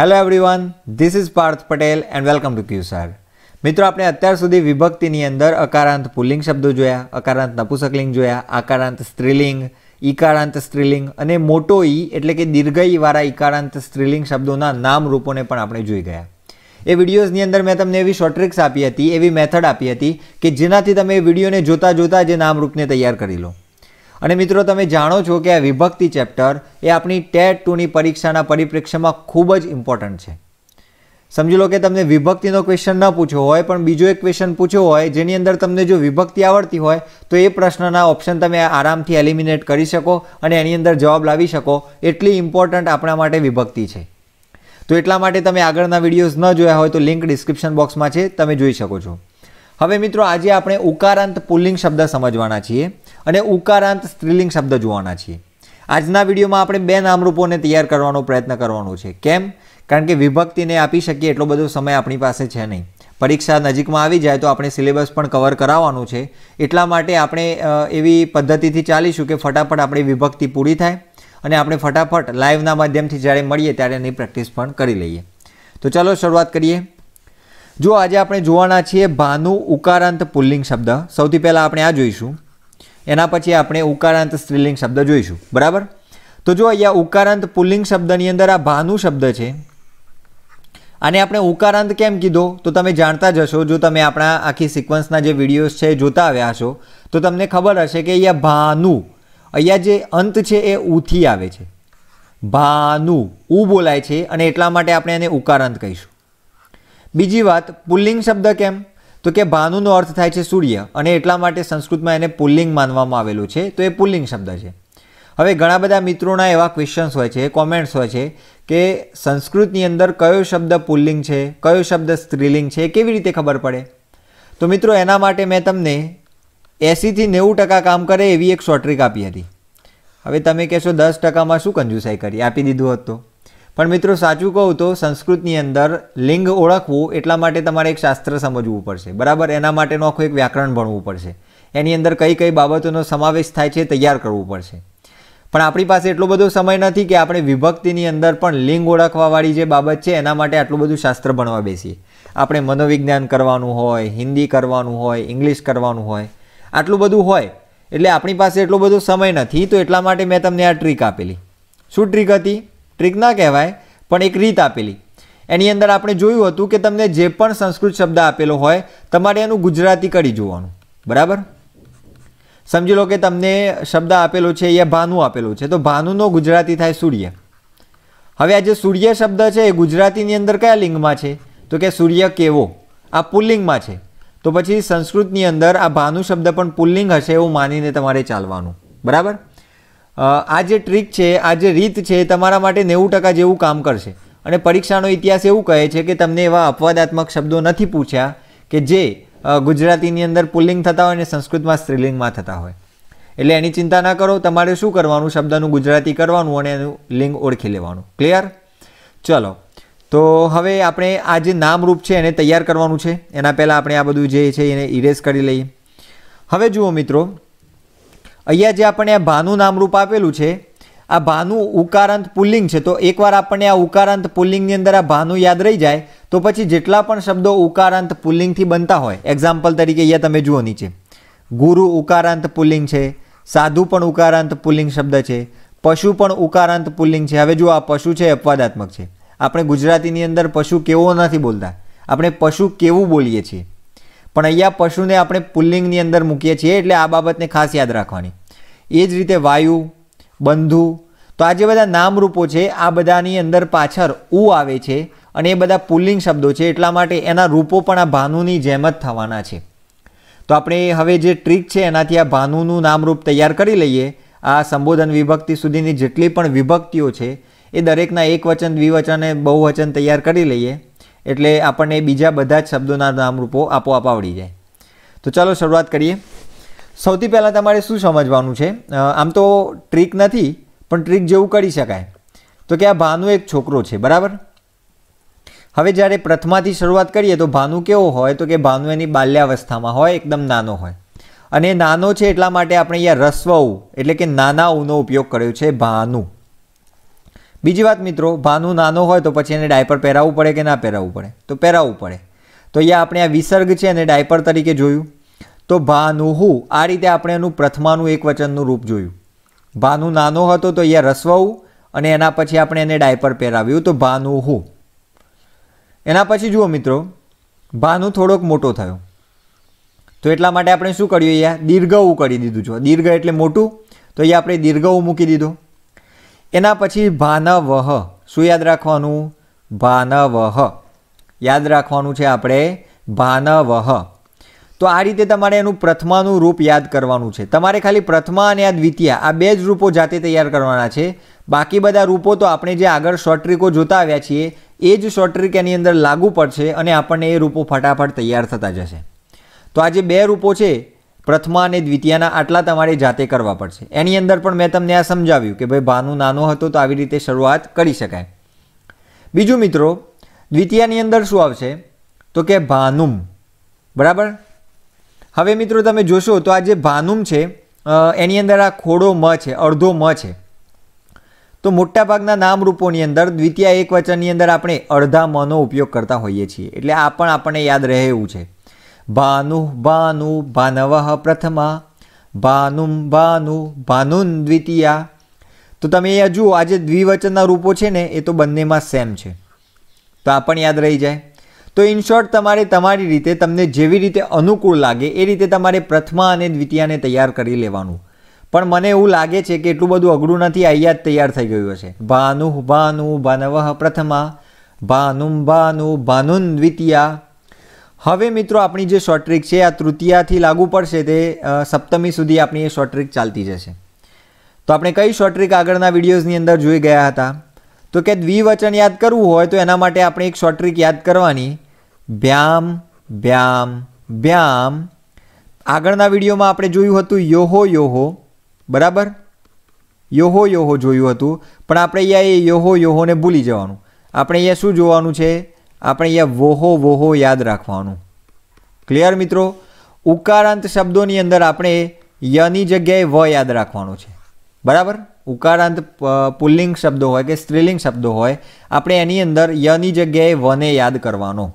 Hello everyone this is Parth Patel and welcome to Q sir મિત્રો, આપણે અત્યાર સુધી વિભક્તિની અંદર અકારાંત પુલ્લિંગ શબ્દો જોયા, અકારાંત નપુસકલિંગ જોયા આકારાંત સ્ત્રીલિંગ, ઈકારાંત સ્ત્રીલિંગ અને મોટો ઈ એટલે કે દીર્ઘઈવાળા ઈકારાંત સ્ત્રીલિંગ શબ્દોના નામ રૂપોને પણ આપણે જોઈ ગયા. એ વિડીયોઝની અંદર મેં તમને એવી શોર્ટ ટ્રિક્સ આપી હતી, એવી મેથડ આપી હતી કે જેનાથી તમે એ વિડીયોને જોતા જોતા જે નામરૂપને તૈયાર કરી લો. અને મિત્રો, તમે જાણો છો કે આ વિભક્તિ ચેપ્ટર એ આપણી ટેટ ટુની પરીક્ષાના પરિપ્રેક્ષ્યમાં ખૂબ જ ઇમ્પોર્ટન્ટ છે. સમજી લો કે તમને વિભક્તિનો ક્વેશ્ચન ન પૂછ્યો હોય, પણ બીજો એક ક્વેશ્ચન પૂછ્યો હોય, જેની અંદર તમને જો વિભક્તિ આવડતી હોય, તો એ પ્રશ્નના ઓપ્શન તમે આરામથી એલિમિનેટ કરી શકો અને એની અંદર જવાબ લાવી શકો. એટલી ઇમ્પોર્ટન્ટ આપણા માટે વિભક્તિ છે. તો એટલા માટે તમે આગળના વિડીયોઝ ન જોયા હોય, તો લિંક ડિસ્ક્રિપ્શન બોક્સમાં છે, તમે જોઈ શકો છો. હવે મિત્રો, આજે આપણે ઉકારાંત પુલ્લિંગ શબ્દ સમજવાના છીએ. અને ઉકારાંત સ્ત્રીલિંગ શબ્દ જોવાના છીએ. આજના વિડીયોમાં આપણે બે નામરૂપોને તૈયાર કરવાનો પ્રયત્ન કરવાનો છે. કેમ? કારણ કે વિભક્તિને આપી શકીએ એટલો બધો સમય આપણી પાસે છે નહીં. પરીક્ષા નજીકમાં આવી જાય તો આપણે સિલેબસ પણ કવર કરાવવાનું છે. એટલા માટે આપણે એવી પદ્ધતિથી ચાલીશું કે ફટાફટ આપણી વિભક્તિ પૂરી થાય અને આપણે ફટાફટ લાઈવના માધ્યમથી જ્યારે મળીએ ત્યારે એની પ્રેક્ટિસ પણ કરી લઈએ. તો ચાલો શરૂઆત કરીએ. જો આજે આપણે જોવાના છીએ ભાનુ ઉકારાંત પુલ્લિંગ શબ્દ. સૌથી પહેલાં આપણે આ જોઈશું. એના પછી આપણે ઉકારાંત સ્ત્રીલિંગ શબ્દ જોઈશું. બરાબર? તો જો અહીંયા ઉકારાંત પુલ્લિંગ શબ્દની અંદર આ ભાનુ શબ્દ છે આને આપણે ઉકારાંત કેમ કીધો? તો તમે જાણતા જ હશો, જો તમે આપણા આખી સિક્વન્સના જે વિડીયોઝ છે જોતા આવ્યા હશો, તો તમને ખબર હશે કે અહીંયા ભાનુ, અહીંયા જે અંત છે એ ઉથી આવે છે. ભાનુ, ઉ બોલાય છે, અને એટલા માટે આપણે એને ઉકારાંત કહીશું. બીજી વાત, પુલ્લિંગ શબ્દ કેમ? તો કે ભાનુનો અર્થ થાય છે સૂર્ય અને એટલા માટે સંસ્કૃતમાં એને પુલ્લિંગ માનવામાં આવેલું છે, તો એ પુલ્લિંગ શબ્દ છે. હવે ઘણા બધા મિત્રોના એવા ક્વેશ્ચન્સ હોય છે કોમેન્ટ્સ હોય છે કે સંસ્કૃતની અંદર કયો શબ્દ પુલ્લિંગ છે, કયો શબ્દ સ્ત્રીલિંગ છે કેવી રીતે ખબર પડે? તો મિત્રો, એના માટે મેં તમને એંસીથી નેવું ટકા કામ કરે એવી એક શોર્ટ ટ્રીક આપી હતી. હવે તમે કહેશો દસ ટકામાં શું કંજુસાઈ કરી? આપી દીધું હોત પણ મિત્રો સાચું કહું તો સંસ્કૃતની અંદર લિંગ ઓળખવું એટલા માટે તમારે એક શાસ્ત્ર સમજવું પડશે. બરાબર? એના માટેનું આખું એક વ્યાકરણ ભણવું પડશે. એની અંદર કઈ કઈ બાબતોનો સમાવેશ થાય છે તૈયાર કરવું પડશે. પણ આપણી પાસે એટલો બધો સમય નથી કે આપણે વિભક્તિની અંદર પણ લિંગ ઓળખવાવાળી જે બાબત છે એના માટે આટલું બધું શાસ્ત્ર ભણવા બેસીએ. આપણે મનોવિજ્ઞાન કરવાનું હોય, હિન્દી કરવાનું હોય, ઇંગ્લિશ કરવાનું હોય, આટલું બધું હોય. એટલે આપણી પાસે એટલો બધો સમય નથી તો એટલા માટે મેં તમને આ ટ્રીક આપેલી. શું ટ્રીક હતી? ટ્રીક ના કહેવાય, પણ એક રીત આપેલી. એની અંદર આપણે જોયું હતું કે તમને જે પણ સંસ્કૃત શબ્દ આપેલો હોય, તમારે એનું ગુજરાતી કરી જોવાનું. બરાબર? સમજી લો કે તમને શબ્દ આપેલો છે અહીંયા ભાનુ આપેલો છે, તો ભાનુનો ગુજરાતી થાય સૂર્ય. હવે આ જે સૂર્ય શબ્દ છે, એ ગુજરાતીની અંદર કયા લિંગમાં છે? તો કે સૂર્ય કેવો? આ પુલ્લિંગમાં છે. તો પછી સંસ્કૃતની અંદર આ ભાનુ શબ્દ પણ પુલ્લિંગ હશે એવું માનીને તમારે ચાલવાનું. બરાબર? આ જે ટ્રીક છે, આ જે રીત છે તમારા માટે નેવું ટકા જેવું કામ કરશે. અને પરીક્ષાનો ઇતિહાસ એવું કહે છે કે તમને એવા અપવાદાત્મક શબ્દો નથી પૂછ્યા કે જે ગુજરાતીની અંદર પુલ્લિંગ થતા હોય અને સંસ્કૃતમાં સ્ત્રીલિંગમાં થતા હોય. એટલે એની ચિંતા ના કરો, તમારે શું કરવાનું? શબ્દનું ગુજરાતી કરવાનું અને એનું લિંગ ઓળખી લેવાનું. ક્લિયર ચલો. તો હવે આપણે આ જે નામરૂપ છે, એને તૈયાર કરવાનું છે. એના પહેલાં આપણે આ બધું જે છે, એને ઇરેઝ કરી લઈએ. હવે જુઓ મિત્રો અહીંયા જે આપણને આ ભાનુ નામરૂપ આપેલું છે, આ ભાનુ ઉકારાંત પુલ્લિંગ છે, તો એકવાર આપણને આ ઉકારાંત પુલ્લિંગની અંદર આ ભાનુ યાદ રહી જાય, તો પછી જેટલા પણ શબ્દો ઉકારાંત પુલ્લિંગથી બનતા હોય એક્ઝામ્પલ તરીકે અહીંયા તમે જુઓ નીચે. ગુરુ ઉકારાંત પુલ્લિંગ છે, સાધુ પણ ઉકારાંત પુલ્લિંગ શબ્દ છે, પશુ પણ ઉકારાંત પુલ્લિંગ છે. હવે જો આ પશુ છે અપવાદાત્મક છે. આપણે ગુજરાતીની અંદર પશુ કેવો નથી બોલતા. આપણે પશુ કેવું બોલીએ છીએ? પણ અહીંયા પશુને આપણે પુલ્લિંગની અંદર મૂકીએ છીએ એટલે આ બાબતને ખાસ યાદ રાખવાની. એ જ રીતે વાયુ, બંધુ, તો આ જે બધા નામરૂપો છે, આ બધાની અંદર પાછળ ઉ આવે છે અને એ બધા પુલ્લિંગ શબ્દો છે, એટલા માટે એના રૂપો પણ આ ભાનુની જેમ જ થવાના છે. તો આપણે હવે જે ટ્રીક છે, એનાથી આ ભાનુનું નામરૂપ તૈયાર કરી લઈએ. આ સંબોધન વિભક્તિ સુધીની જેટલી પણ વિભક્તિઓ છે, એ દરેકના એક વચન, દ્વિવચન અને બહુવચન તૈયાર કરી લઈએ. એટલે આપણને બીજા બધા જ શબ્દોના નામરૂપો આપોઆપ આવડી જાય. તો ચાલો શરૂઆત કરીએ. સૌથી પહેલાં તમારે શું સમજવાનું છે? આમ તો ટ્રીક નથી, પણ ટ્રીક જેવું કરી શકાય. તો કે આ ભાનુ એક છોકરો છે, બરાબર? હવે જ્યારે પ્રથમાથી શરૂઆત કરીએ તો ભાનુ કેવો હોય? તો કે ભાનુ એની બાલ્યાવસ્થામાં હોય, એકદમ નાનો હોય. અને નાનો છે એટલા માટે આપણે અહીંયા રસ્વ એટલે કે નાના ઉનો ઉપયોગ કર્યો છે ભાનુ. બીજી વાત મિત્રો, ભાનુ નાનો હોય તો પછી એને ડાયપર પહેરાવવું પડે કે ના પહેરાવવું પડે? તો પહેરાવવું પડે. તો અહીંયા આપણે આ વિસર્ગ છે એને ડાયપર તરીકે જોયું. તો ભાનુહુ આ રીતે આપણે એનું પ્રથમાનું એક વચનનું રૂપ જોયું. ભાનુ નાનો હતો તો અહીંયા રસવાવું અને એના પછી આપણે એને ડાયપર પહેરાવ્યું. તો ભાનુહુ એના પછી જુઓ મિત્રો, ભાનુ થોડોક મોટો થયો. તો એટલા માટે આપણે શું કર્યું અહીંયા? દીર્ઘવું કરી દીધું જો દીર્ઘ એટલે મોટું. તો અહીંયા આપણે દીર્ઘવું મૂકી દીધો. એના પછી ભાનવહ શું યાદ રાખવાનું? ભાનવહ યાદ રાખવાનું છે આપણે ભાનવહ તો આ રીતે તમારે એનું પ્રથમાનું રૂપ યાદ કરવાનું છે. તમારે ખાલી પ્રથમા અને આ દ્વિતીય, આ બે જ રૂપો જાતે તૈયાર કરવાના છે. બાકી બધા રૂપો તો આપણે જે આગળ શોર્ટ ટ્રીકો જોતા આવ્યા છીએ, એ જ શોર્ટ ટ્રીક એની અંદર લાગુ પડશે અને આપણને એ રૂપો ફટાફટ તૈયાર થતા જશે. તો આ જે બે રૂપો છે પ્રથમા અને દ્વિતીયના આટલા તમારે જાતે કરવા પડશે. એની અંદર પણ મેં તમને આ સમજાવ્યું કે ભાઈ ભાનુ નાનો હતો તો આવી રીતે શરૂઆત કરી શકાય. બીજું મિત્રો, દ્વિતીયાની અંદર શું આવશે? તો કે ભાનુમ. બરાબર? હવે મિત્રો તમે જોશો તો આ જે ભાનુમ છે એની અંદર આ ખોડો મ છે, અડધો મ છે. તો મોટાભાગના નામરૂપોની અંદર દ્વિતીય એક વચનની અંદર આપણે અડધા મનો ઉપયોગ કરતા હોઈએ છીએ. એટલે આ પણ આપણને યાદ રહે એવું છે. ભાનુ ભાનુ ભાનવઃ પ્રથમા ભાનુમ ભાનુ ભાનુન દ્વિતીયા તો તમે અહીંયા જુઓ આ જે દ્વિવચનના રૂપો છે ને એ તો બંનેમાં સેમ છે તો આ પણ યાદ રહી જાય તો ઇન શોર્ટ તમારે તમારી રીતે તમને જેવી રીતે અનુકૂળ લાગે એ રીતે તમારે પ્રથમા અને દ્વિતીયાને તૈયાર કરી લેવાનું પણ મને એવું લાગે છે કે એટલું બધું અઘરું નથી અહીંયા જ તૈયાર થઈ ગયું હશે ભાનુ ભાનુ ભાનવઃ પ્રથમા ભાનુમ ભાનુ ભાનુન દ્વિતીયા હવે મિત્રો, આપણી જે શોર્ટ ટ્રીક છે આ તૃતીયાથી લાગુ પડશે તે સપ્તમી સુધી આપણી એ શોર્ટ ટ્રીક ચાલતી જશે. તો આપણે કઈ શોર્ટ ટ્રીક આગળના વિડીયોઝની અંદર જોઈ ગયા હતા? તો કે દ્વિવચન યાદ કરવું હોય તો એના માટે આપણે એક શોર્ટ ટ્રીક યાદ કરવાની. બ્યામ બ્યામ બ્યામ આગળના વિડીયોમાં આપણે જોયું હતું યોહો યોહો. બરાબર? યોહો યોહો જોયું હતું. પણ આપણે અહીંયા એ યોહો, યોહોને ભૂલી જવાનું. આપણે અહીંયા શું જોવાનું છે? આપણે અહીંયા વોહો વોહો યાદ રાખવાનું. ક્લિયર મિત્રો? ઉકારાંત શબ્દોની અંદર આપણે યની જગ્યાએ વ યાદ રાખવાનું છે. બરાબર? ઉકારાંત પુલ્લિંગ શબ્દો હોય કે સ્ત્રીલિંગ શબ્દો હોય, આપણે એની અંદર યની જગ્યાએ વને યાદ કરવાનો.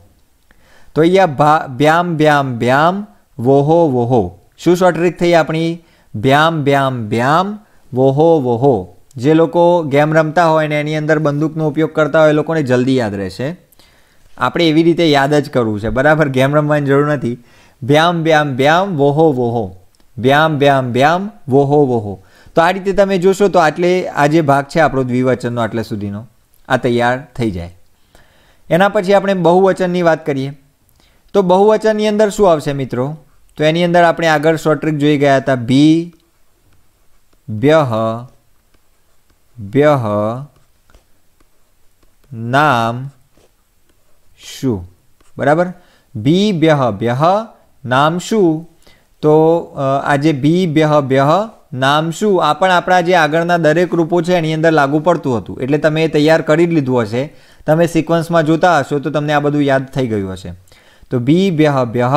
તો અહીંયા ભા, ભ્યામ ભ્યામ ભ્યામ વોહો વોહો. શું શોર્ટ ટ્રીક થઈ આપણી? ભ્યામ ભ્યામ ભ્યામ વોહો વોહો. જે લોકો ગેમ રમતા હોય ને એની અંદર બંદૂકનો ઉપયોગ કરતા હોય એ લોકોને જલ્દી યાદ રહેશે. આપણે એવી રીતે યાદ જ કરવું છે. બરાબર? ગેમ રમવાની જરૂર નથી. ભ્યામ બ્યામ ભ્યામ, વોહો વોહો. બ્યામ બ્યામ બ્યામ વોહો વોહો. તો આ રીતે તમે જોશો તો આટલે આ જે ભાગ છે આપણો દ્વિવચનનો આટલે સુધીનો. આ તૈયાર થઈ જાય. એના પછી આપણે બહુવચનની વાત કરીએ. તો બહુવચનની અંદર શું આવશે મિત્રો? તો એની અંદર આપણે આગળ શોર્ટ ટ્રીક જોઈ ગયા હતા. ભી બ્યહ બ્યહ નામ શું? બરાબર? બી બ્યહ બ્યહ નામ શું? તો આજે બી બ્યહ બ્યહ નામ શું? આ પણ આપણા જે આગળના દરેક રૂપો છે, એની અંદર લાગુ પડતું હતું. એટલે તમે એ તૈયાર કરી જ લીધું હશે. તમે સિક્વન્સમાં જોતા હશો, તો તમને આ બધું યાદ થઈ ગયું હશે. તો બી બ્યહ બ્યહ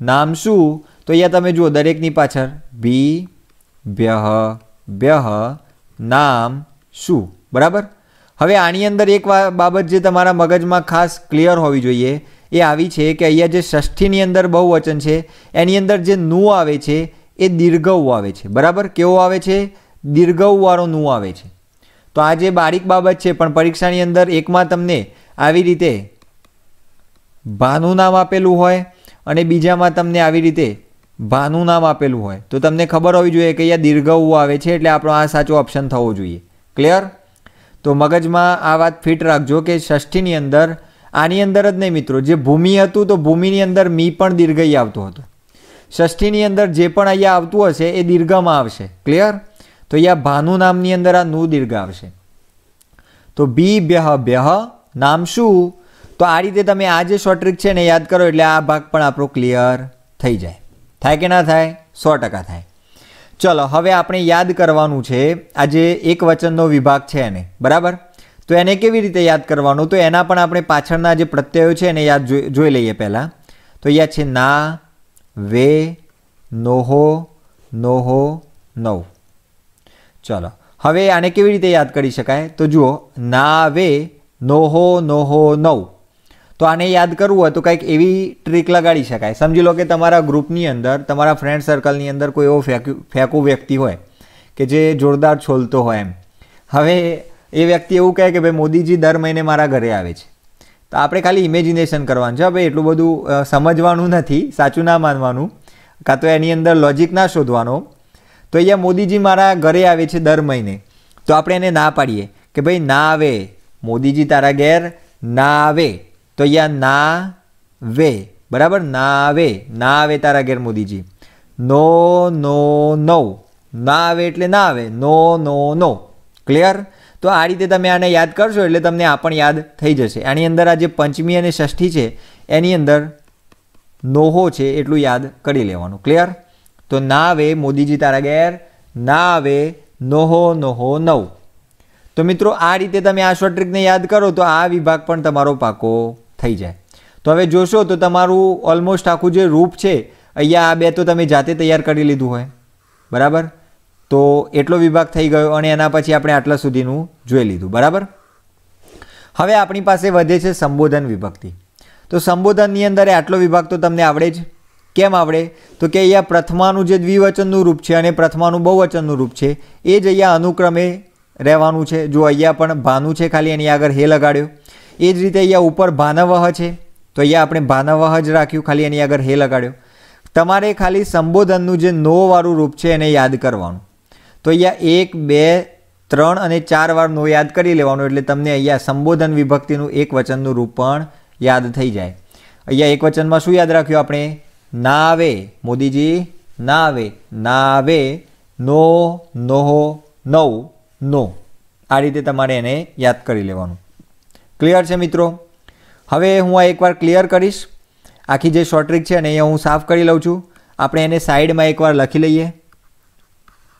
નામ શું? તો અહીંયા તમે જુઓ, દરેકની પાછળ બી બ્યહ બ્યહ નામ શું? બરાબર? હવે આની અંદર એક બાબત જે તમારા મગજમાં ખાસ ક્લિયર હોવી જોઈએ, એ આવી છે કે અહીંયા જે ષષ્ઠીની અંદર બહુ વચન છે, એની અંદર જે નું આવે છે, એ દીર્ઘવ આવે છે. બરાબર? કેવો આવે છે? દીર્ઘવવાળો નું આવે છે. તો આ જે બારીક બાબત છે, પણ પરીક્ષાની અંદર એકમાં તમને આવી રીતે ભાનું નામ આપેલું હોય અને બીજામાં તમને આવી રીતે ભાનું નામ આપેલું હોય. તો તમને ખબર હોવી જોઈએ કે અહીંયા દીર્ઘવું આવે છે, એટલે આપણો આ સાચો ઓપ્શન થવો જોઈએ. ક્લિયર તો મગજમાં આ વાત ફિટ રાખજો કે ષષ્ઠીની અંદર આની અંદર જ નહીં મિત્રો, જે ભૂમિ હતું તો ભૂમિની અંદર મી પણ દીર્ઘઈ આવતો હતો. ષષ્ઠીની અંદર જે પણ અહીંયા આવતું હશે એ દીર્ઘમાં આવશે. ક્લિયર તો અહીંયા ભાનુ નામની અંદર આ નુ દીર્ઘ આવશે. તો બી બ્યહ બ્યહ નામ શું? તો આ રીતે તમે આ જે શોર્ટ ટ્રીક છે ને યાદ કરો એટલે આ ભાગ પણ આપણો ક્લિયર થઈ જાય. થાય કે ના થાય? સો ટકા થાય. ચલો, હવે આપણે યાદ કરવાનું છે, આજે એક વચનનો વિભાગ છે એને, બરાબર? તો એને કેવી રીતે યાદ કરવાનું? તો એના પણ આપણે પાછળના જે પ્રત્યયો છે એને યાદ જોઈ લઈએ પહેલાં. તો અહીંયા છે, ના, વે, નોહો નોહો, નવ. ચલો, હવે આને કેવી રીતે યાદ કરી શકાય? તો જુઓ, ના, વે, નોહો નોહો, નવ. તો આને યાદ કરવું હોય તો કંઈક એવી ટ્રીક લગાડી શકાય. સમજી લો કે તમારા ગ્રુપની અંદર, તમારા ફ્રેન્ડ સર્કલની અંદર કોઈ એવો ફેંકુ ફેંકુ વ્યક્તિ હોય કે જે જોરદાર છોલતો હોય એમ. હવે એ વ્યક્તિ એવું કહે કે, ભાઈ મોદીજી દર મહિને મારા ઘરે આવે છે. તો આપણે ખાલી ઇમેજિનેશન કરવાનું છે ભાઈ એટલું બધું સમજવાનું નથી, સાચું ના માનવાનું, કાં તો એની અંદર લોજિક ના શોધવાનો. તો અહીંયા મોદીજી મારા ઘરે આવે છે દર મહિને. તો આપણે એને ના પાડીએ કે, ભાઈ ના આવે, મોદીજી તારા ઘેર ના આવે. તો અહીંયા ના વે, બરાબર? ના આવે ના આવે તારા ઘેર મોદીજી. નો નો, નવ. ના આવે એટલે ના આવે નો નો નો. ક્લિયર તો આ રીતે તમે આને યાદ કરશો એટલે તમને આ પણ યાદ થઈ જશે. આની અંદર આ જે પંચમી અને ષષ્ઠી છે, એની અંદર નોહો છે એટલું યાદ કરી લેવાનું. ક્લિયર તો ના આવે મોદીજી તારા ઘેર, ના આવે નોહો નોહો, નવ. તો મિત્રો આ રીતે તમે આ શોર્ટ ટ્રીકને યાદ કરો તો આ વિભાગ પણ તમારો પાકો થઈ જાય. તો હવે જોશો તો તમારું ઓલમોસ્ટ આખું જે રૂપ છે, અહીંયા આ બે તો તમે જાતે તૈયાર કરી લીધું હોય. બરાબર? તો એટલો વિભાગ થઈ ગયો અને એના પછી આપણે આટલા સુધીનું જોઈ લીધું. બરાબર? હવે આપણી પાસે વધે છે સંબોધન વિભક્તિ. તો સંબોધનની અંદર આટલો વિભાગ તો તમને આવડે જ. કેમ આવડે? તો કે અહીંયા પ્રથમાનું જે દ્વિવચનનું રૂપ છે અને પ્રથમાનું બહુવચનનું રૂપ છે, એ જ અહીંયા અનુક્રમે રહેવાનું છે. જો અહીંયા પણ ભાનું છે ખાલી, એની આગળ હે લગાડ્યો. એ જ રીતે અહીંયા ઉપર ભાનવહ છે. તો અહીંયા આપણે ભાનવહ જ રાખ્યું, ખાલી એની આગળ હે લગાડ્યો. તમારે ખાલી સંબોધનનું જે નોવાળું રૂપ છે એને યાદ કરવાનું. તો અહીંયા એક, બે, ત્રણ અને ચાર વાર નો યાદ કરી લેવાનું, એટલે તમને અહીંયા સંબોધન વિભક્તિનું એક વચનનું રૂપ પણ યાદ થઈ જાય. અહીંયા એક વચનમાં શું યાદ રાખ્યું આપણે? ના આવે મોદીજી ના આવે ના આવે નો, નોહો, નવ, નો. આ રીતે તમારે એને યાદ કરી લેવાનું. ક્લિયર છે મિત્રો? હવે હું આ એકવાર ક્લિયર કરીશ. આખી જે શોર્ટ ટ્રીક છે ને, અહીંયા હું સાફ કરી લઉં છું. આપણે એને સાઈડમાં એકવાર લખી લઈએ.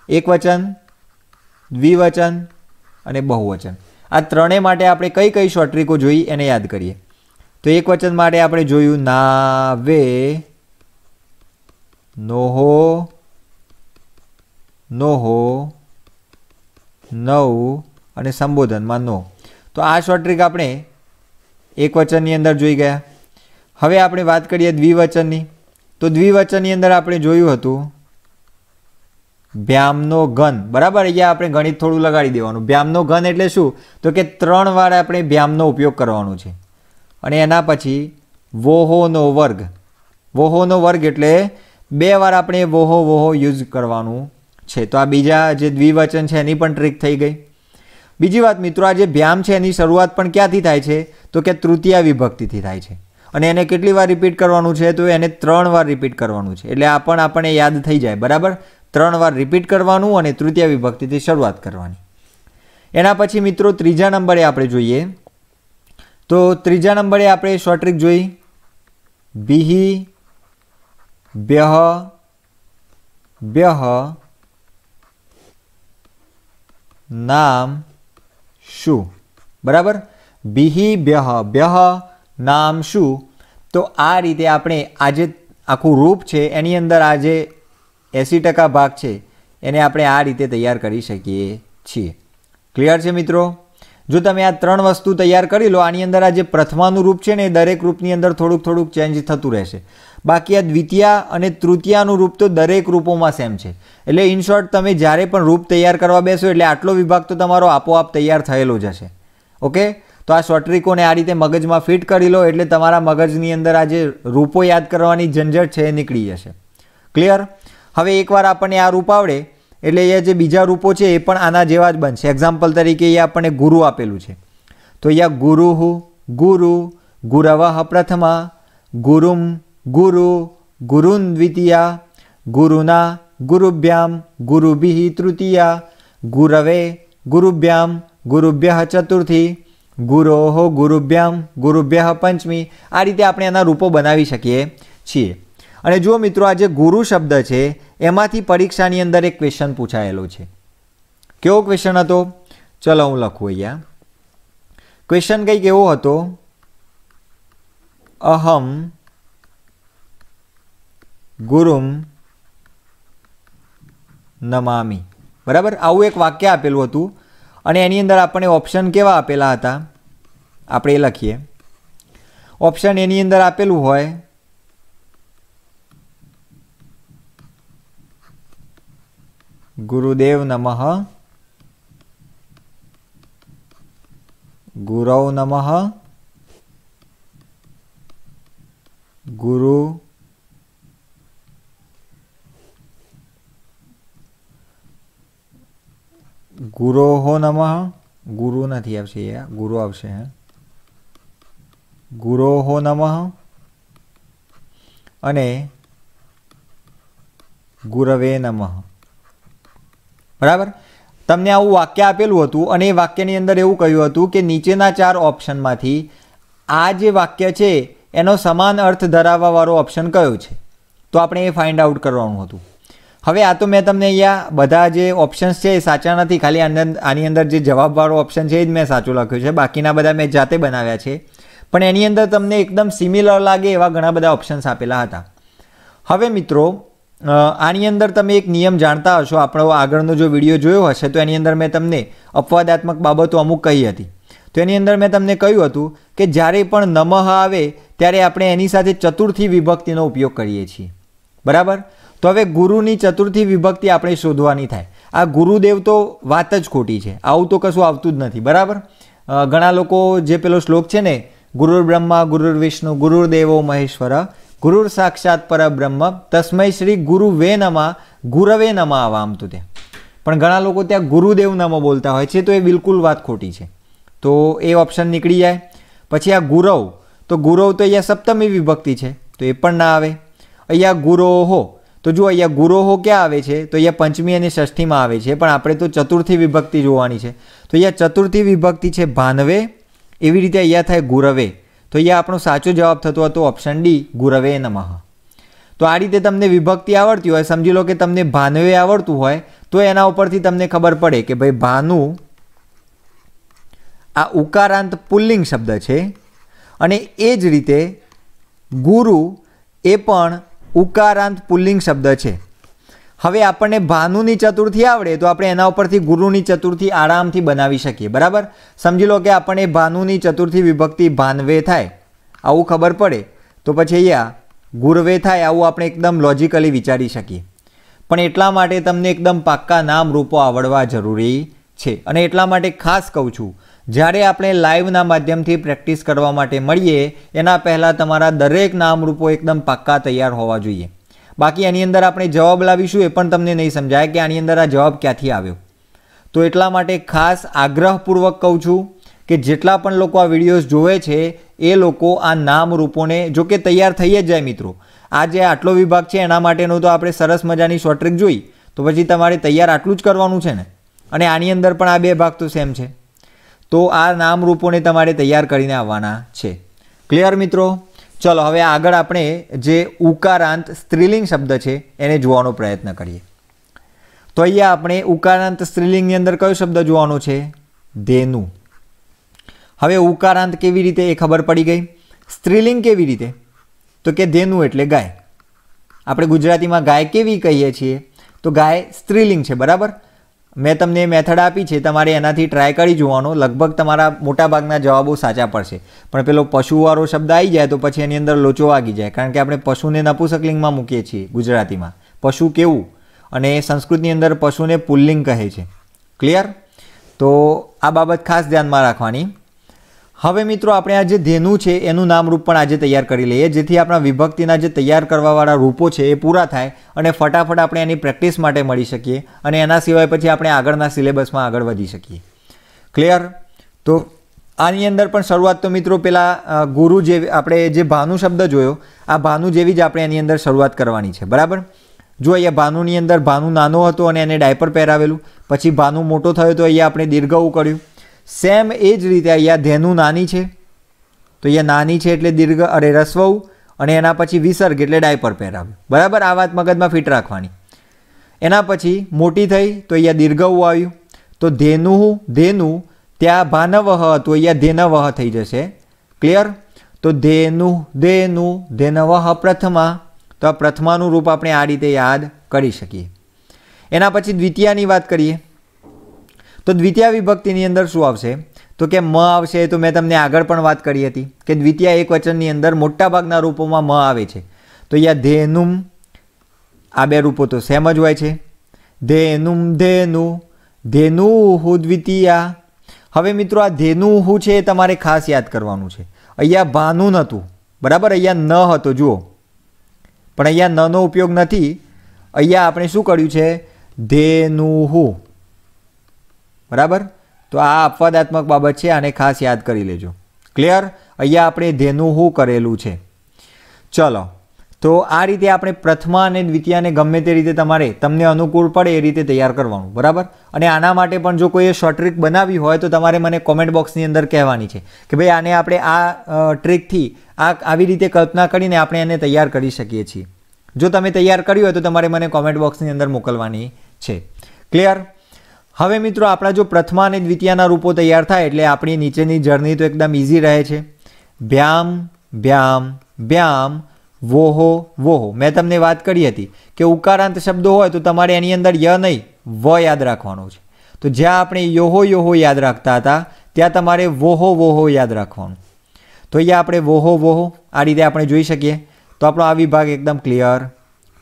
એક વચન દ્વિવચન અને બહુવચન. આ ત્રણેય માટે આપણે કઈ કઈ શોર્ટ ટ્રીકો જોઈ એને યાદ કરીએ. તો એક વચન માટે આપણે જોયું, નાવે, નોહો નોહો, નવ અને સંબોધનમાં નો. તો આ શોર્ટ ટ્રીક આપણે એક વચનની અંદર જોઈ ગયા. હવે આપણે વાત કરીએ દ્વિવચનની. તો દ્વિવચનની અંદર આપણે જોયું હતું ભ્યામનો ઘન. બરાબર? અહીંયા આપણે ગણિત થોડું લગાડી દેવાનું. ભ્યામનો ઘન એટલે શું? તો કે ત્રણ વાર આપણે ભ્યામનો ઉપયોગ કરવાનો છે. અને એના પછી વોહોનો વર્ગ. વોહોનો વર્ગ એટલે બે વાર આપણે વોહો વોહો યુઝ કરવાનું છે. તો આ બીજા જે દ્વિવચન છે એની પણ ટ્રીક થઈ ગઈ. બીજી વાત મિત્રો, આ જે ભ્યામ છે એની શરૂઆત પણ ક્યાંથી થાય છે? તો કે તૃતીય વિભક્તિથી થાય છે. અને એને કેટલી વાર રિપીટ કરવાનું છે? તો એને ત્રણ વાર રિપીટ કરવાનું છે. એટલે આ પણ આપણને યાદ થઈ જાય, બરાબર? ત્રણ વાર રિપીટ કરવાનું અને તૃતીય વિભક્તિથી શરૂઆત કરવાની. એના પછી મિત્રો, ત્રીજા નંબરે આપણે જોઈએ. તો ત્રીજા નંબરે આપણે શોર્ટ જોઈ. બિહી બ્યહ બ્યહ નામ શું? બરાબર? બિહી બ્યહ. બ્યહ નામ શું? તો આ રીતે આપણે આ જે આખું રૂપ છે, એની અંદર આ જે એંસી ટકા ભાગ છે, એને આપણે આ રીતે તૈયાર કરી શકીએ છીએ. ક્લિયર છે મિત્રો? જો તમે આ ત્રણ વસ્તુ તૈયાર કરી લો, આની અંદર આ જે પ્રથમાનું રૂપ છે ને, એ દરેક રૂપની અંદર થોડુંક થોડુંક ચેન્જ થતું રહેશે. બાકી આ દ્વિતીયા અને તૃતીયાનું રૂપ તો દરેક રૂપોમાં સેમ છે. એટલે ઇન શોર્ટ તમે જ્યારે પણ રૂપ તૈયાર કરવા બેસો, એટલે આટલો વિભાગ તો તમારો આપોઆપ તૈયાર થયેલો જ હશે. ઓકે? તો આ શોર્ટ ટ્રીકોને આ રીતે મગજમાં ફિટ કરી લો, એટલે તમારા મગજની અંદર આ જે રૂપો યાદ કરવાની ઝંઝટ છે એ નીકળી જશે. ક્લિયર હવે એકવાર આપણને આ રૂપ આવડે, એટલે એ જે બીજા રૂપો છે એ પણ આના જેવા જ બનશે. એક્ઝામ્પલ તરીકે એ આપણને ગુરુ આપેલું છે. તો અહીંયા ગુરુ ગુરુ ગુરવહ પ્રથમા, ગુરુમ ગુરુ ગુરુન દ્વિતીયા ગુરુના ગુરુભ્યામ ગુરુભિ તૃતીયા ગુરવે ગુરુભ્યામ ગુરુભ્ય ચતુર્થી ગુરોહો ગુરુભ્યામ ગુરુભ્ય પંચમી આ રીતે આપણે એના રૂપો બનાવી શકીએ છીએ. અને જુઓ મિત્રો, આ જે ગુરુ શબ્દ છે, એમાંથી પરીક્ષાની અંદર એક ક્વેશ્ચન પૂછાયેલો છે. કેવો ક્વેશ્ચન હતો? ચલો હું લખું અહીંયા. ક્વેશ્ચન કંઈક એવો હતો. અહમ ગુરુમ નમામી. બરાબર? આવું એક વાક્ય આપેલું હતું. અને એની અંદર આપણને ઓપ્શન કેવા આપેલા હતા? આપણે એ લખીએ. ઓપ્શન એની અંદર આપેલું હોય, ગુરુદેવ નમઃ, ગુરવ નમઃ, ગુરુ ગુરોહો નમઃ. ગુરુ નથી આવશે એ. ગુરુ આવશે, હે. ગુરોહો નમઃ. અને ગુરવે નમઃ. બરાબર? તમને આવું વાક્ય આપેલું હતું અને એ વાક્યની અંદર એવું કહ્યું હતું કે નીચેના ચાર ઓપ્શનમાંથી આ જે વાક્ય છે, એનો સમાન અર્થ ધરાવવાવાળો ઓપ્શન કયો છે? તો આપણે એ ફાઇન્ડ આઉટ કરવાનું હતું. હવે આ તો મેં તમને અહીંયા બધા જે ઓપ્શન્સ છે એ સાચા નથી. ખાલી આની અંદર જે જવાબવાળો ઓપ્શન છે એ જ મેં સાચું લખ્યું છે. બાકીના બધા મેં જાતે બનાવ્યા છે. પણ એની અંદર તમને એકદમ સિમિલર લાગે એવા ઘણા બધા ઓપ્શન્સ આપેલા હતા. હવે મિત્રો આની અંદર તમે એક નિયમ જાણતા હશો. આપણો આગળનો જો વીડિયો જોયો હશે તો એની અંદર મેં તમને અપવાદાત્મક બાબતો અમુક કહી હતી. તો એની અંદર મેં તમને કહ્યું હતું કે જ્યારે પણ નમઃ આવે ત્યારે આપણે એની સાથે ચતુર્થી વિભક્તિનો ઉપયોગ કરીએ છીએ. બરાબર? તો હવે ગુરુની ચતુર્થી વિભક્તિ આપણે શોધવાની થાય. આ ગુરુદેવ તો વાત જ ખોટી છે. આવું તો કશું આવતું જ નથી. બરાબર? ઘણા લોકો જે પેલો શ્લોક છે ને, ગુરુર બ્રહ્મા, ગુરુર વિષ્ણુ ગુરુર્દેવો મહેશ્વર, ગુરુર સાક્ષાત પરબ્રહ્મ તસ્મય શ્રી ગુરુ વે નમા, ગુરવે નમા આવા આમ તો ત્યાં. પણ ઘણા લોકો ત્યાં ગુરુદેવ નમો બોલતા હોય છે, તો એ બિલકુલ વાત ખોટી છે. તો એ ઓપ્શન નીકળી જાય. પછી આ ગુરવ, તો ગુરવ તો અહીંયા સપ્તમી વિભક્તિ છે, તો એ પણ ના આવે. અહીંયા ગુરોહો તો જો અહીંયા ગુરોહો ક્યાં આવે છે? તો અહીંયા પંચમી અને ષષ્ઠીમાં આવે છે. પણ આપણે તો ચતુર્થી વિભક્તિ જોવાની છે. તો અહીંયા ચતુર્થી વિભક્તિ છે ભાનવે. એવી રીતે અહીંયા થાય ગુરવે. તો અહીંયા આપણો સાચો જવાબ થતો હતો ઓપ્શન ડી, ગુરવે નમઃ. તો આ રીતે તમને વિભક્તિ આવડતી હોય, સમજી લો કે તમને ભાનવે આવડતું હોય, તો એના ઉપરથી તમને ખબર પડે કે ભાઈ ભાનુ આ ઉકારાંત પુલ્લિંગ શબ્દ છે. અને એ જ રીતે ગુરુ એ પણ ઉકારાંત પુલ્લિંગ શબ્દ છે. હવે આપણને ભાનુની ચતુર્થી આવડે તો આપણે એના ઉપરથી ગુરુની ચતુર્થી આરામથી બનાવી શકીએ, બરાબર? સમજી લો કે આપણને ભાનુની ચતુર્થી વિભક્તિ ભાનવે થાય, આવું ખબર પડે, તો પછી અહીંયા ગુરવે થાય આવું આપણે એકદમ લોજિકલી વિચારી શકીએ. પણ એટલા માટે તમને એકદમ પાક્કા નામ રૂપો આવડવા જરૂરી છે. અને એટલા માટે ખાસ કહું છું જ્યારે આપણે લાઈવના માધ્યમથી પ્રેક્ટિસ કરવા માટે મળીએ, એના પહેલાં તમારા દરેક નામરૂપો એકદમ પાક્કા તૈયાર હોવા જોઈએ. બાકી આની અંદર આપણે જવાબ લાવીશું, એ પણ તમને નહીં સમજાય કે આની અંદર આ જવાબ ક્યાંથી આવ્યો. તો એટલા માટે ખાસ આગ્રહપૂર્વક કહું છું કે જેટલા પણ લોકો આ વિડીયોઝ જોવે છે, એ લોકો આ નામરૂપોને, જો કે તૈયાર થઈ જ જાય મિત્રો. આ જે આટલો વિભાગ છે, એના માટેનો તો આપણે સરસ મજાની શોર્ટ ટ્રીક જોઈ. તો પછી તમારે તૈયાર આટલું જ કરવાનું છે ને? અને આની અંદર પણ આ બે ભાગ તો સેમ છે. તો આ નામરૂપોને તમારે તૈયાર કરીને આવવાના છે. ક્લિયર મિત્રો? ચલો, હવે આગળ આપણે જે ઉકારાંત સ્ત્રીલિંગ શબ્દ છે, એને જોવાનો પ્રયત્ન કરીએ. તો અહીંયા આપણે ઉકારાંત સ્ત્રીલિંગની અંદર કયો શબ્દ જોવાનો છે? ધેનુ. હવે ઉકારાંત કેવી રીતે એ ખબર પડી ગઈ? સ્ત્રીલિંગ કેવી રીતે? તો કે ધેનુ એટલે ગાય. આપણે ગુજરાતીમાં ગાય કેવી કહીએ છીએ? તો ગાય સ્ત્રીલિંગ છે, બરાબર? મેં તમને મેથડ આપી છે, તમારે એનાથી ટ્રાય કરી જોવાનો. લગભગ તમારા મોટાભાગના જવાબો સાચા પડશે. પણ પેલો પશુવાળો શબ્દ આવી જાય તો પછી એની અંદર લોચો વાગી જાય. કારણ કે આપણે પશુને નપુસકલિંગમાં મૂકીએ છીએ ગુજરાતીમાં. પશુ કેવું? અને સંસ્કૃતની અંદર પશુને પુલ્લિંગ કહે છે. ક્લિયર તો આ બાબત ખાસ ધ્યાનમાં રાખવાની. હવે મિત્રો આપણે આ જે ધેનું છે, એનું નામરૂપ પણ આજે તૈયાર કરી લઈએ. જેથી આપણા વિભક્તિના જે તૈયાર કરવાવાળા રૂપો છે, એ પૂરા થાય અને ફટાફટ આપણે એની પ્રેક્ટિસ માટે મળી શકીએ અને એના સિવાય પછી આપણે આગળના સિલેબસમાં આગળ વધી શકીએ. ક્લિયર તો આની અંદર પણ શરૂઆત તો મિત્રો પેલા ગુરુ જે, આપણે જે ભાનુ શબ્દ જોયો, આ ભાનુ જેવી જ આપણે એની અંદર શરૂઆત કરવાની છે. બરાબર? જો અહીંયા ભાનુની અંદર ભાનુ નાનો હતો અને એને ડાયપર પહેરાવેલું, પછી ભાનુ મોટો થયો તો અહીંયા આપણે દીર્ઘવું કર્યું સેમ એ જ રીતે અહીંયા ધેનું નાની છે. તો અહીંયા નાની છે એટલે દીર્ઘ અરે રસવવું અને એના પછી વિસર્ગ એટલે ડાયપર પહેરાવ્યું. બરાબર? આ વાત મગજમાં ફિટ રાખવાની. એના પછી મોટી થઈ તો અહીંયા દીર્ઘવું આવ્યું. તો ધેનું ધેનું ત્યાં ભાનવહ હતું. અહીંયા ધેનવહ થઈ જશે. ક્લિયર તો ધેનું ધેનુ ધેનવહ પ્રથમા. તો આ પ્રથમાનું રૂપ આપણે આ રીતે યાદ કરી શકીએ. એના પછી દ્વિતીયાની વાત કરીએ. તો દ્વિતીય વિભક્તિની અંદર શું આવશે? તો કે મ આવશે, તો મેં તમને આગળ પણ વાત કરી હતી કે દ્વિતીય એક વચનની અંદર મોટાભાગના રૂપોમાં મ આવે છે. તો અહીંયા ધેનુમ, આ બે રૂપો તો સેમ જ હોય છે. ધેનુમ, ધેનુ ધેનુ હુ દ્વિતીયા. હવે મિત્રો આ ધેનુ હું છે એ તમારે ખાસ યાદ કરવાનું છે. અહીંયા ભાનું નહોતું બરાબર? અહીંયા ન હતો, જુઓ. પણ અહીંયા નનો ઉપયોગ નથી. અહીંયા આપણે શું કર્યું છે? ધેનુહુ. બરાબર? તો આ અપવાદાત્મક બાબત છે, આને ખાસ યાદ કરી લેજો. ક્લિયર અહીંયા આપણે ધેનુહુ કરેલું છે. ચલો. તો આ રીતે આપણે પ્રથમા અને દ્વિતીયાને ગમે તે રીતે તમારે તમને અનુકૂળ પડે એ રીતે તૈયાર કરવાનું, બરાબર? અને આના માટે પણ જો કોઈએ શોર્ટ ટ્રીક બનાવી હોય, તો તમારે મને કોમેન્ટ બોક્સની અંદર કહેવાની છે કે ભાઈ, આને આપણે આ ટ્રીકથી આ, આવી રીતે કલ્પના કરીને આપણે એને તૈયાર કરી શકીએ છીએ. જો તમે તૈયાર કર્યું હોય, તો તમારે મને કોમેન્ટ બોક્સની અંદર મોકલવાની છે. ક્લિયર હવે મિત્રો, આપણા જો પ્રથમા અને દ્વિતીયાના રૂપો તૈયાર થાય એટલે આપણી નીચેની જર્ની તો એકદમ ઇઝી રહે છે. ભ્યામ ભ્યામ ભ્યામ, વોહો વોહો. મેં તમને વાત કરી હતી કે ઉકારાંત શબ્દો હોય તો તમારે એની અંદર ય નહીં, વ યાદ રાખવાનો છે. તો જ્યાં આપણે યોહો યોહો યાદ રાખતા હતા, ત્યાં તમારે વોહો વોહો યાદ રાખવાનું. તો અહીંયા આપણે વોહો વોહો આ રીતે આપણે જોઈ શકીએ. તો આપણો આ વિભાગ એકદમ ક્લિયર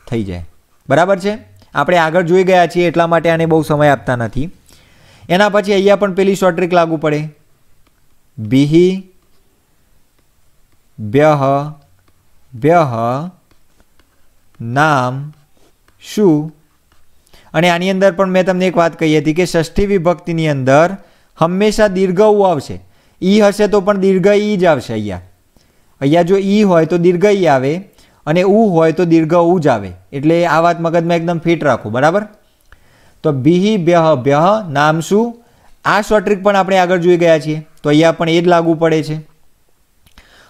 થઈ જાય. બરાબર છે? આપણે આગળ જોઈ ગયા છીએ એટલા માટે આને બહુ સમય આપતા નથી. એના પછી અહીંયા પણ પેલી શોર્ટ ટ્રીક લાગુ પડે. બિહી બ્યહ બ્યહ નામ, શું? અને આની અંદર પણ મેં તમને એક વાત કહી હતી કે ષષ્ઠી વિભક્તિની અંદર હંમેશા દીર્ઘ ઉ આવશે. ઈ હશે તો પણ દીર્ઘ ઈ જ આવશે અહીંયા. અહીંયા જો ઈ હોય તો દીર્ઘ ઈ આવે. અને ઉ હોય તો દીર્ઘ ઉ જ આવે. એટલે આ વાત મગજમાં એકદમ ફિટ રાખો, બરાબર? તો બિહી બ્યહ બ્યહ નામ શું? આ શોર્ટ પણ આપણે આગળ જોઈ ગયા છીએ. તો અહીંયા પણ એ જ લાગુ પડે છે.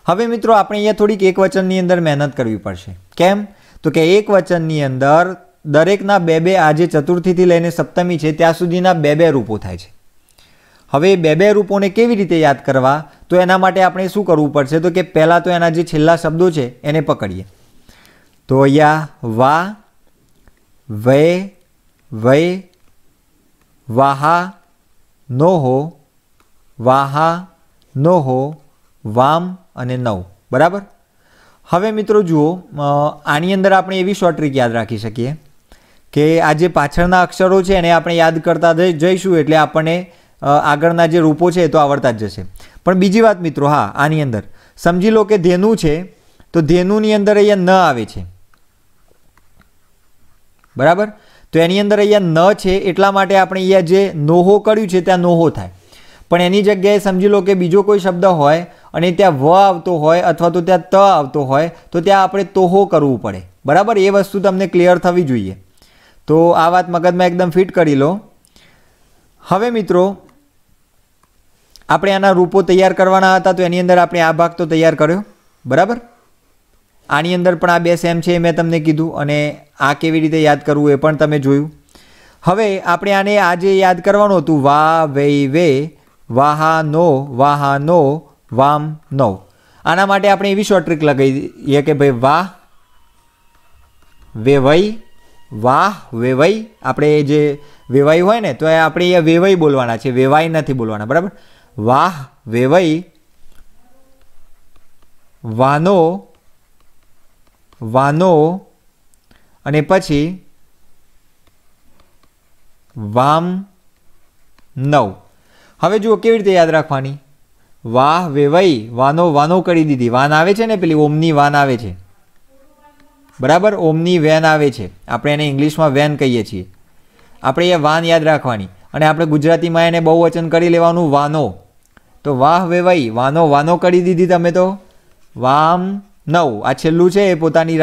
હવે મિત્રો, આપણે અહીંયા થોડીક એક વચનની અંદર મહેનત કરવી પડશે. કેમ? તો કે એક વચનની અંદર દરેકના બે બે આજે ચતુર્થીથી લઈને સપ્તમી છે, ત્યાં સુધીના બે બે રૂપો થાય છે. હવે બે બે રૂપોને કેવી રીતે યાદ કરવા? તો એના માટે આપણે શું કરવું પડશે? તો કે પહેલાં તો એના જે છેલ્લા શબ્દો છે, એને પકડીએ. તો અહીંયા વા, વે, વૈ, વાહા, નોહો વાહા, નોહો, વામ અને નવ. બરાબર? હવે મિત્રો જુઓ આની અંદર આપણે એવી શોર્ટ ટ્રીક યાદ રાખી શકીએ કે આ જે પાછળના અક્ષરો છે એને આપણે યાદ કરતા જઈશું એટલે આપણને આગળના જે રૂપો છે એ તો આવડતા જ જશે. પણ બીજી વાત મિત્રો, હા, આની અંદર. સમજી લો કે ધેનુ છે, તો ધેનુની અંદર અહીંયા ન આવે છે. બરાબર? તો એની અંદર અહીંયા ન છે, એટલા માટે આપણે અહીંયા જે નોહો કર્યું છે, ત્યાં નોહો થાય. પણ એની જગ્યાએ સમજી લો કે બીજો કોઈ શબ્દ હોય અને ત્યાં વ આવતો હોય અથવા તો ત્યાં ત આવતો હોય, તો ત્યાં આપણે તોહો કરવું પડે. બરાબર? એ વસ્તુ તમને ક્લિયર થવી જોઈએ. તો આ વાત મગજમાં એકદમ ફિટ કરી લો. હવે મિત્રો, આપણે આના રૂપો તૈયાર કરવાના હતા, તો એની અંદર આપણે આ ભાગ તો તૈયાર કર્યો. બરાબર? આની અંદર પણ આ બે સેમ છે એ મેં તમને કીધું અને આ કેવી રીતે યાદ કરવું એ પણ તમે જોયું. હવે આપણે આને આજે યાદ કરવાનું હતું વા વે વે, વાહા, નો વાહા, નો, વામ નો આના માટે આપણે એવી શોર્ટ ટ્રીક લગાવીએ કે ભાઈ વાહ વેવાઈ, વાહ, વેવઈ, આપણે જે વેવાઈ હોય ને, તો એ આપણે એ વેવઈ બોલવાના છે, વેવાઈ નથી બોલવાના, બરાબર? વાહ, વેવઈ, વાનો વાનો અને પછી વામ નવ. હવે જુઓ કેવી રીતે યાદ રાખવાની? વાહ, વેવાઈ, વાનો વાનો કરી દીધી. વાન આવે છે ને પેલી, ઓમની વાન આવે છે. બરાબર? ઓમની વેન આવે છે. આપણે એને ઇંગ્લિશમાં વેન કહીએ છીએ. આપણે એ વાન યાદ રાખવાની. અને આપણે ગુજરાતીમાં એને બહુ વચન કરી લેવાનું, વાનો. તો વાહ, વેવાઈ, વાનો વાનો કરી દીધી તમે તો? વામ નવ. આ છેલ્લું છે, એ પોતાની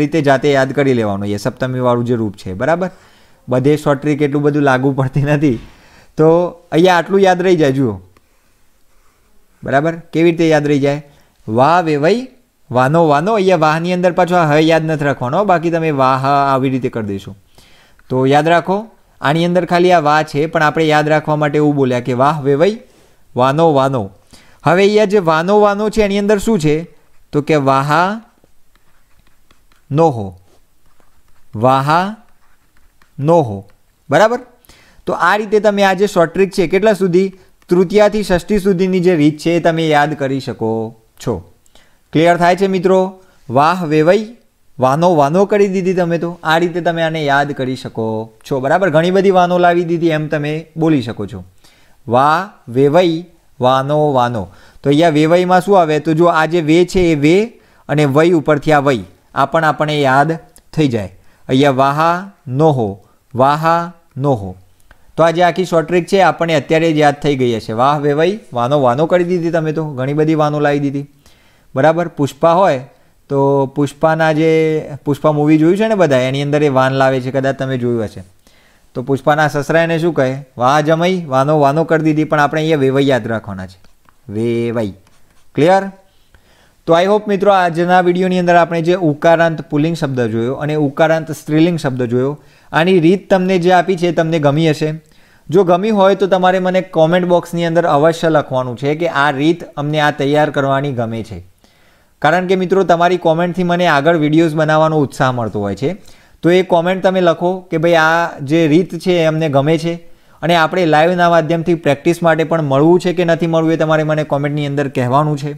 રીતે જાતે યાદ કરી લેવાનું. એ સપ્તમીવાળું જે રૂપ છે, બરાબર? બધે શોર્ટ ટ્રીક એટલું બધું લાગુ પડતી નથી. તો અહીંયા આટલું યાદ રહી જાય, જુઓ. બરાબર? કેવી રીતે યાદ રહી જાય? વાહ વે વેવાઈ વાનો વાનો. અહીંયા વાહની અંદર પાછો હ યાદ નથી રાખવાનો. બાકી તમે વાહ આવી રીતે કરી દઈશું તો યાદ રાખો, આની અંદર ખાલી આ વાહ છે, પણ આપણે યાદ રાખવા માટે એવું બોલ્યા કે વાહ વેવાઈ વાનો વાનો. હવે અહીંયા જે વાનો વાનો છે, એની અંદર શું છે? તો કે વાહા નોહો. વાહા નોહો. બરાબર? તો આ રીતે તમે આ જે શોર્ટ ટ્રીક છે કેટલા સુધી? તૃતીયાથી ષષ્ઠી સુધીની જે રીત છે એ તમે યાદ કરી શકો છો. ક્લિયર થાય છે મિત્રો? વાહ વેવાઈ. વાનો વાનો કરી દીધી તમે તો. આ રીતે તમે આને યાદ કરી શકો છો. બરાબર? ઘણી બધી વાનો લાવી દીધી એમ તમે બોલી શકો છો. વા વેવાઈ. વાનો વાનો. તો અહીંયા વેવયમાં શું આવે? તો જો આ જે વે છે એ વે અને વય ઉપરથી આ વય આ પણ આપણને યાદ થઈ જાય. અહીંયા વાહા નોહો વાહા નોહો તો આ જે આખી શોર્ટ છે આપણને અત્યારે જ યાદ થઈ ગઈ હશે. વાહ વેવય વાનો વાનો કરી દીધી તમે તો. ઘણી બધી વાનો લાવી દીધી. બરાબર? પુષ્પા હોય તો પુષ્પાના જે, પુષ્પા મૂવી જોયું છે ને બધા એની અંદર એ વાન લાવે છે. કદાચ તમે જોયું હશે. તો પુષ્પાના સસરા એને શું કહે? વાહ જમઈ, વાનો વાનો કરી દીધી. પણ આપણે અહીંયા વેવય યાદ રાખવાના છે. વેવાઈ. ક્લિયર તો આઈ હોપ મિત્રો આજના વિડીયોની અંદર આપણે જે ઉકારાંત પુલિંગ શબ્દ જોયો અને ઉકારાંત સ્ત્રીલિંગ શબ્દ જોયો, આની રીત તમને જે આપી છે તમને ગમી હશે. જો ગમી હોય તો તમારે મને કોમેન્ટ બોક્સની અંદર અવશ્ય લખવાનું છે કે આ રીત અમને આ તૈયાર કરવાની ગમે છે. કારણ કે મિત્રો તમારી કોમેન્ટથી મને આગળ વિડીયોઝ બનાવવાનો ઉત્સાહ મળતો હોય છે. તો એ કોમેન્ટ તમે લખો કે ભાઈ આ જે રીત છે એ અમને ગમે છે. અને આપણે લાઈવના માધ્યમથી પ્રેક્ટિસ માટે પણ મળવું છે કે નથી મળવું એ તમારે મને કોમેન્ટની અંદર કહેવાનું છે.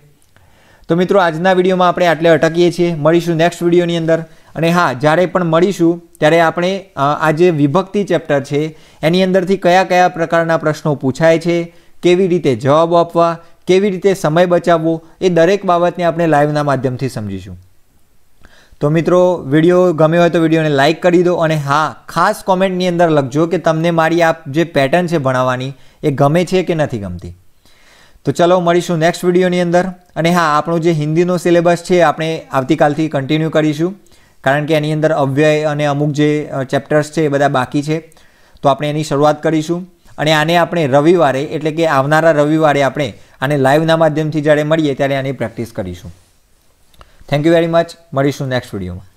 તો મિત્રો, આજના વિડીયોમાં આપણે આટલે અટકીએ છીએ. મળીશું નેક્સ્ટ વિડીયોની અંદર. અને હા, જ્યારે પણ મળીશું, ત્યારે આપણે આ જે વિભક્તિ ચેપ્ટર છે, એની અંદરથી કયા કયા પ્રકારના પ્રશ્નો પૂછાય છે, કેવી રીતે જવાબ આપવા, કેવી રીતે સમય બચાવવો, એ દરેક બાબતને આપણે લાઈવના માધ્યમથી સમજીશું. તો મિત્રો, વીડિયો ગમ્યો હોય તો વિડીયોને લાઇક કરી દો અને હા, ખાસ કોમેન્ટની અંદર લખજો કે તમને મારી આ જે પેટર્ન છે ભણાવવાની, એ ગમે છે કે નથી ગમતી. તો ચલો મળીશું નેક્સ્ટ વિડીયોની અંદર. અને હા, આપણું જે હિન્દીનો સિલેબસ છે, આપણે આવતીકાલથી કન્ટિન્યુ કરીશું. કારણ કે એની અંદર અવ્યય અને અમુક જે ચેપ્ટર્સ છે, એ બધા બાકી છે. તો આપણે એની શરૂઆત કરીશું. અને આને આપણે રવિવારે, એટલે કે આવનારા રવિવારે આપણે આને લાઈવના માધ્યમથી જ્યારે મળીએ, ત્યારે આની પ્રેક્ટિસ કરીશું. થેન્ક યુ વેરી મચ મળીશું નેક્સ્ટ વિડીયોમાં